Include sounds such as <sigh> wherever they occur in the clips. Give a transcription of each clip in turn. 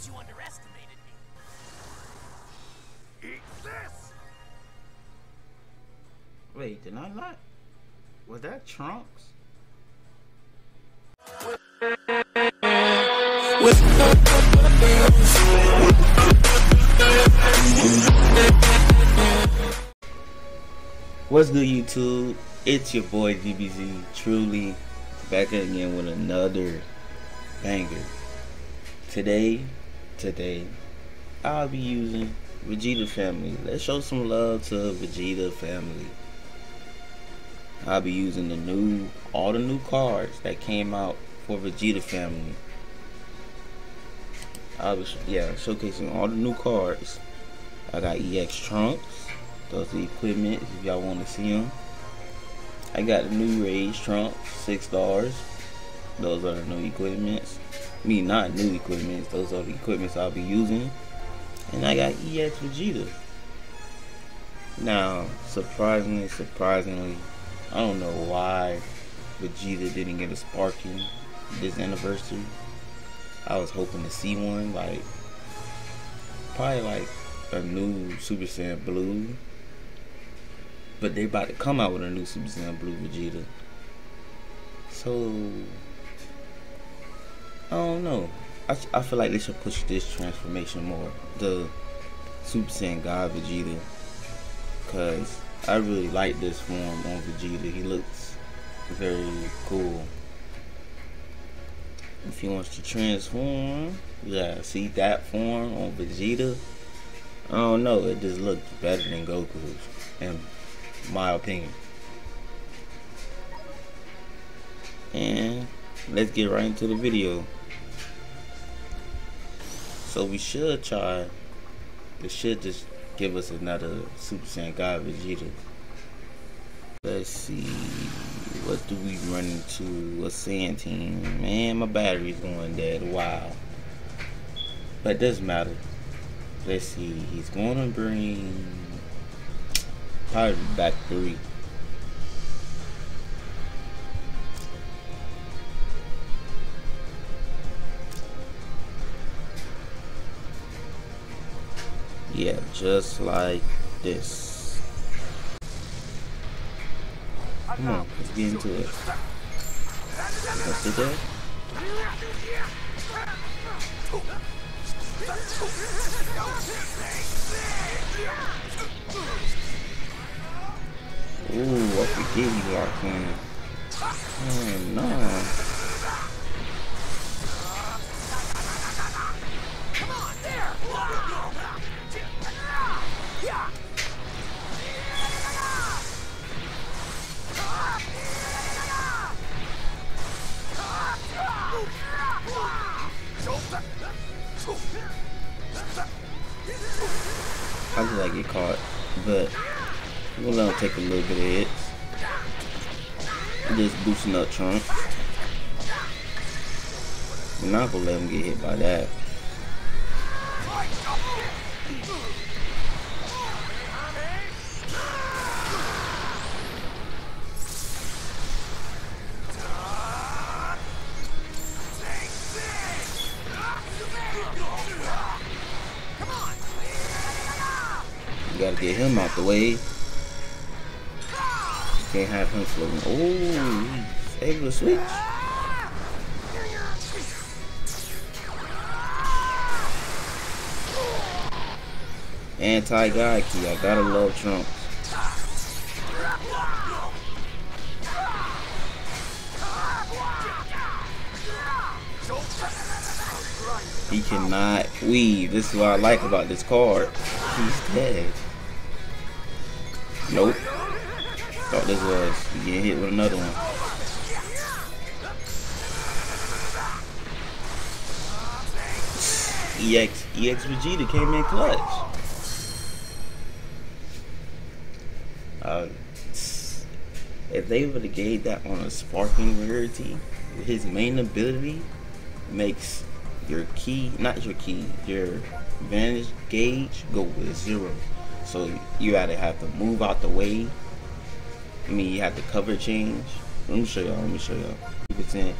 seems you underestimated me. Eat this! Wait, did I not? Was that Trunks? What's good, YouTube? It's your boy DBZ, truly back again with another banger. Today, today, I'll be using Vegeta family. Let's show some love to Vegeta family. I'll be using the new, all the new cards that came out for Vegeta family. I'll be, yeah, showcasing all the new cards. I got EX Trunks. Those are the equipment if y'all want to see them. I got the new Rage Trunks, six stars. Those are the new equipments. Mean, not new equipments. Those are the equipments I'll be using. And I got EX Vegeta. Now, surprisingly, surprisingly, I don't know why Vegeta didn't get a Sparking this anniversary. I was hoping to see one, like, probably like a new Super Saiyan Blue. But they about to come out with a new Super Saiyan Blue Vegeta. So, I don't know. I, I feel like they should push this transformation more. The Super Saiyan God Vegeta. Because I really like this form on Vegeta. He looks very cool. If he wants to transform, yeah, see that form on Vegeta. I don't know, it just looks better than Goku's, in my opinion. And let's get right into the video. So we should try, it should just give us another Super Saiyan God Vegeta. Let's see, what do we run into? A Saiyan team. Man, my battery's going dead. Wow. But it doesn't matter. Let's see, he's going to bring probably back three. Yeah, just like this. Come on, let's get into it. Let's do that. Ooh, I forget he locked in. Oh no. I like get caught, but we'll let him take a little bit of hits. Just boosting up Trunks. We're not gonna let him get hit by that. Him out the way. Can't have him floating. Oh, able to switch. Anti-God Ki. I gotta love Trunks. He cannot weave. This is what I like about this card. He's dead. Nope. Thought this was getting hit with another one. EX EX Vegeta came in clutch. Uh, if they would have gave that on a sparking rarity, his main ability makes your key, not your key, your vantage gauge go with zero. So you either have to move out the way. I mean, you have to cover change. Let me show y'all. Let me show y'all. Percent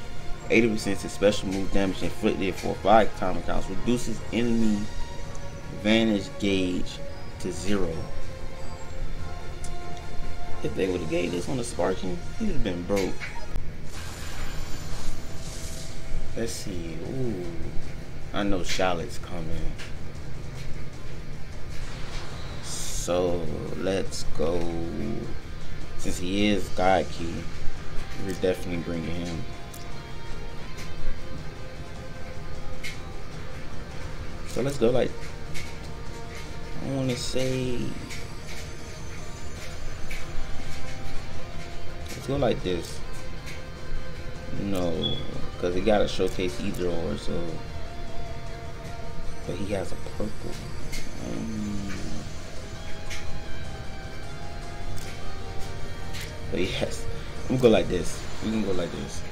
80% to special move damage and inflicted for 5 time accounts. Reduces enemy vantage gauge to 0. If they would have gave this on the Sparking, he would have been broke. Let's see. Ooh. I know Shallot's coming. So let's go. Since he is God Ki, we're definitely bringing him. So let's go like I want to say let's go like this. No, because he got to showcase either or. So, but he has a purple. Um, but yes, I'm gonna go like this. We can go like this.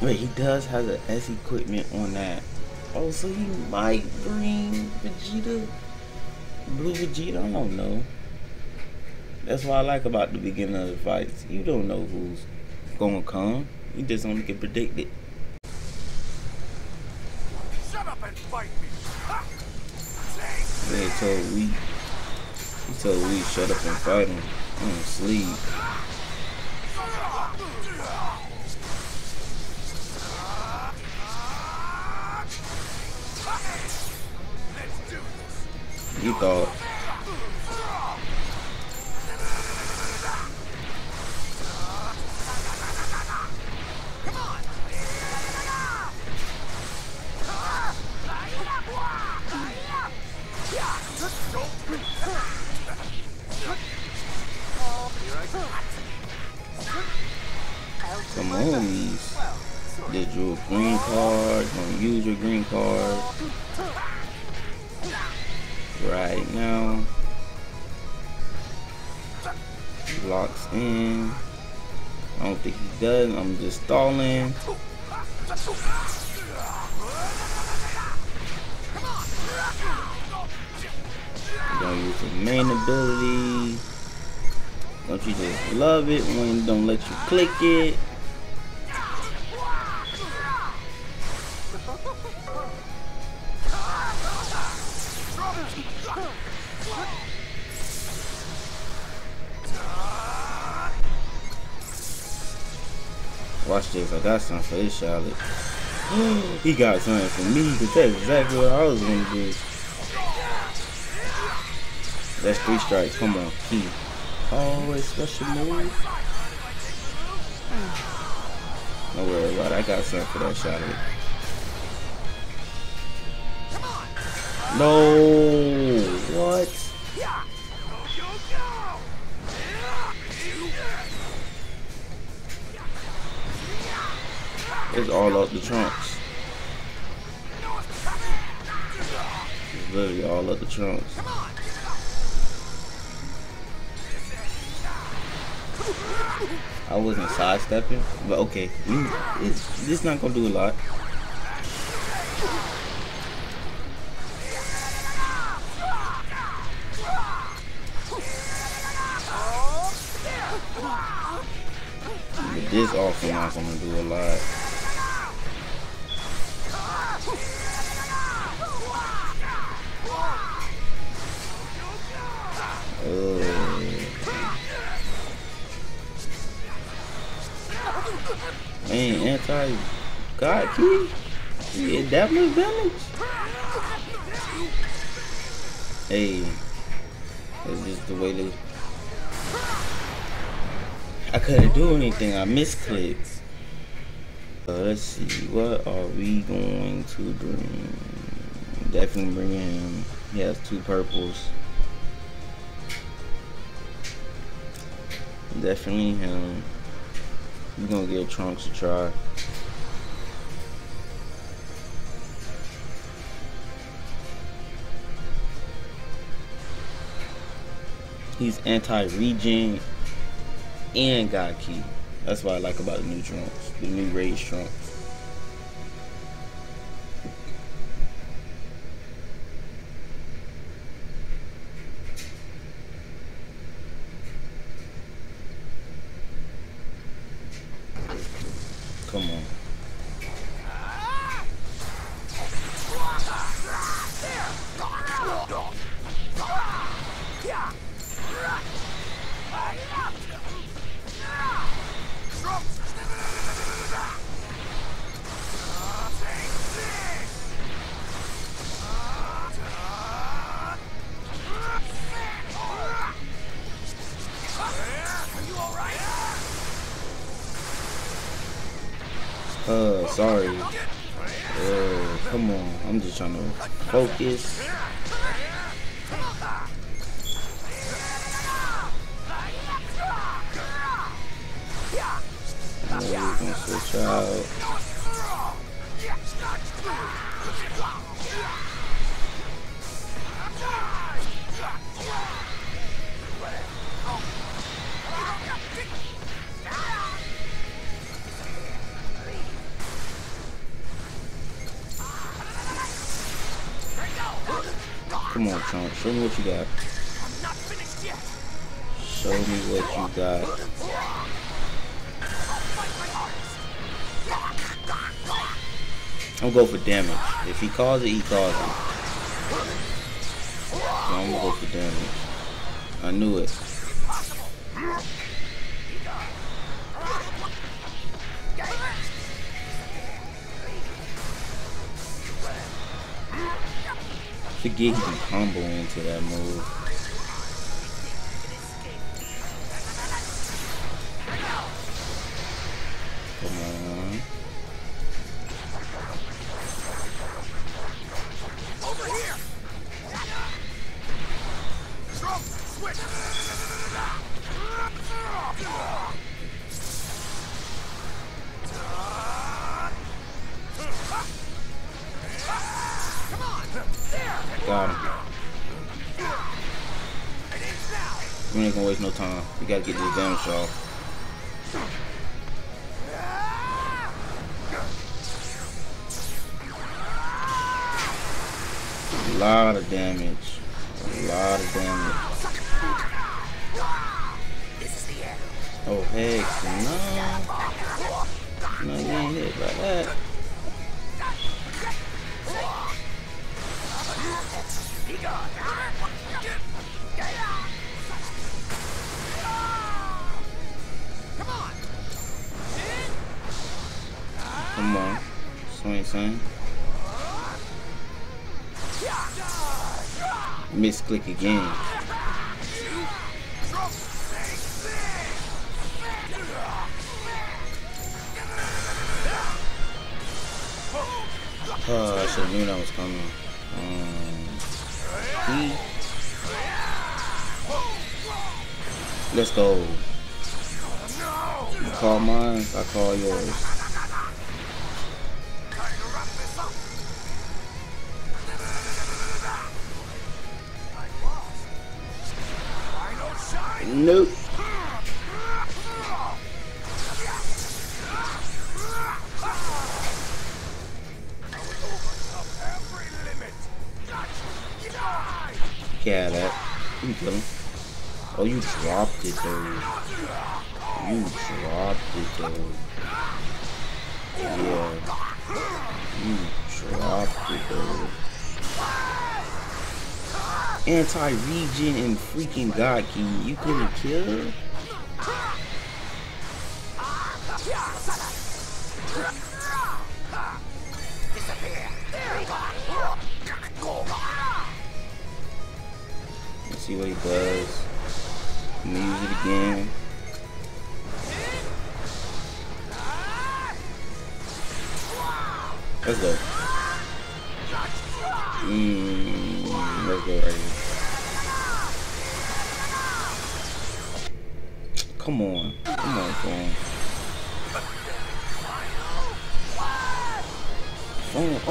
Wait, he does have the S equipment on that. Oh, so he might bring Vegeta, Blue Vegeta. I don't know. That's what I like about the beginning of the fights. You don't know who's gonna come. You just only can predict it. Shut up and fight me. They told we. He told we shut up and fight him. I'm sleep. You thought. Come on, Did your green card? Gonna use your green card right now. Locks in. I don't think he does. I'm just stalling. gonna use the main ability. Don't you just love it when don't let you click it? Watch this, I got something for this Shallot. <gasps> he got something for me, that's exactly what I was gonna do. That's three strikes, come on, key. Oh, special move. Don't worry about it, I got something for that Shallot. No, what? It's all up the trunks. It's literally all up the trunks. I wasn't sidestepping, but okay. It's, it's not gonna do a lot. But this also not gonna do a lot. Man, anti God Ki? Yeah, that much damage? Hey, that's just the way they. I couldn't do anything. I misclicked. Uh, let's see. What are we going to bring? Definitely bring him. He has two purples. Definitely him. We're gonna give Trunks a try. He's anti-regen and God Ki. That's what I like about the new Trunks, the new Rage Trunks. Sorry. Uh, come on. I'm just trying to focus. Come on, Trunks. Show me what you got. Show me what you got. I'm gonna go for damage. If he calls it, he calls it. So I'm gonna go for damage. I knew it. Forget he can combo into that move. We ain't gonna waste no time. We gotta get this damage off. A lot of damage. A lot of damage. Oh heck no. No, you ain't hit by that. Be gone! Come on. Swing, swing. Misclick again. Oh, I should have knew that was coming. Um. Let's go. You call mine, I call yours. Nope. Yeah, that. Oh, you dropped it though. You dropped it though. Yeah. You dropped it though. Anti-Regen and freaking God King. You couldn't kill? Let's see what he does. I'm gonna use it again.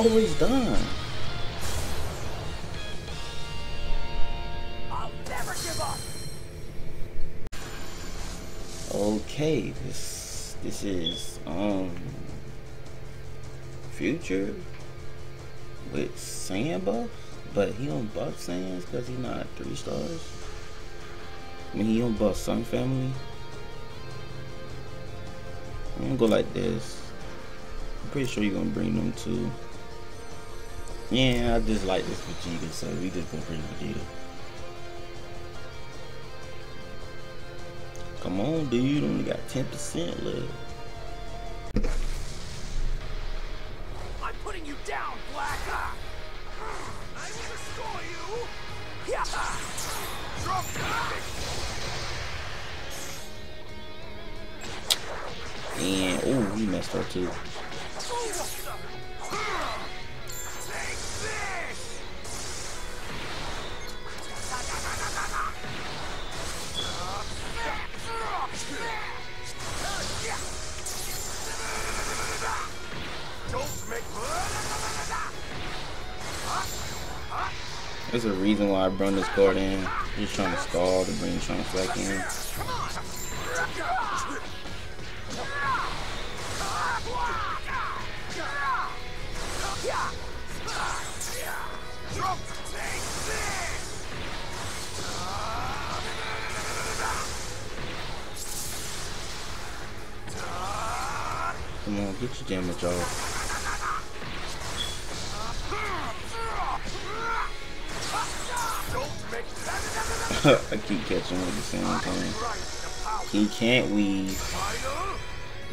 Always done. I'll never give up! Okay, this this is um future with sand buff, but he don't buff sands because he not three stars. I mean he don't buff Son Family. I'm gonna go like this. I'm pretty sure you're gonna bring them too. Yeah, I just like this Vegeta, so we just gonna bring Vegeta. Come on, dude. Only got 10% left. I'm putting you down, Black! I will destroy you! Yeah! Drop And, oh, he messed up too. Oh. There's a reason why I brought this card in. Just trying to stall to bring Trunks back in. Come on, get your damage off. I keep catching at the same time. He can't weave.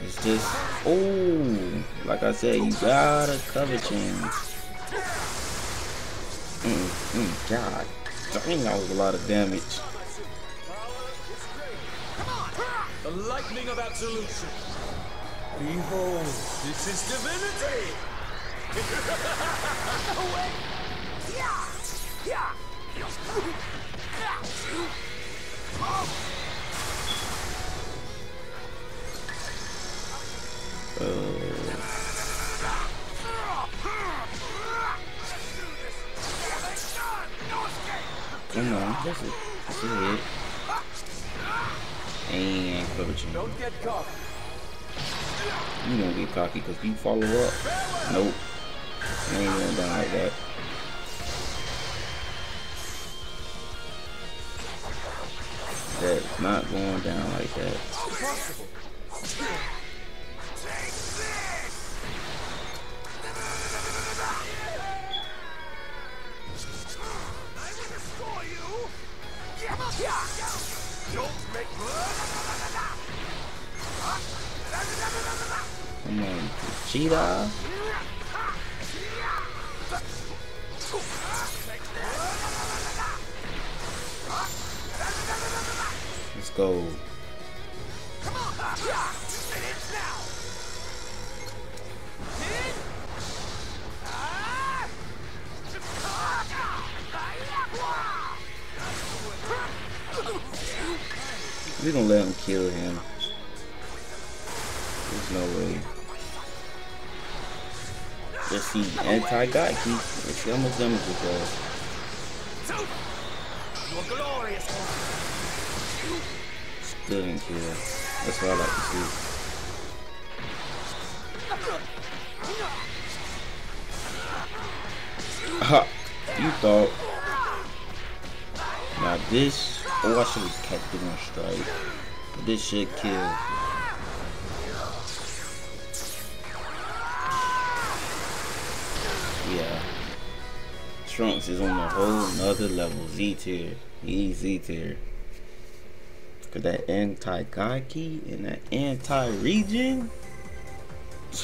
It's just, oh, like I said, you gotta cover chance. Mm, mm, God, dang, that was a lot of damage. The lightning of absolution. Behold, this is divinity. <laughs> yeah. Come on, this is, this is it. And coaching. Don't get cocky. You don't get cocky because you follow up. Nope. ain't going down like that. That's not going down like that. Come on, Vegeta. Go. We gonna let him kill him. There's no way. Let's see, anti-God Ki. Let's see how much damage it does. Still didn't. That's what I like to see. Ha! You thought. Now this Oh, I should have kept it on strike. But this should kill. Yeah. Trunks is on a whole nother level. Z tier. He's Z tier. Cause that anti-God Ki and that anti-regen. <sighs>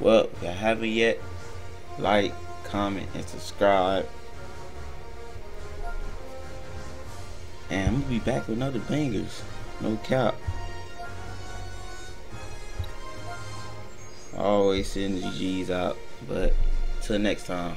Well, if you haven't yet, like, comment, and subscribe. And I'm gonna be back with another bangers. No cap. Always send the G's out. But till next time.